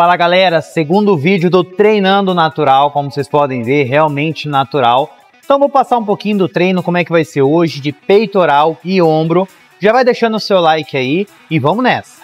Fala galera, segundo vídeo do Treinando Natural, como vocês podem ver, realmente natural. Então vou passar um pouquinho do treino, como é que vai ser hoje, de peitoral e ombro. Já vai deixando o seu like aí e vamos nessa!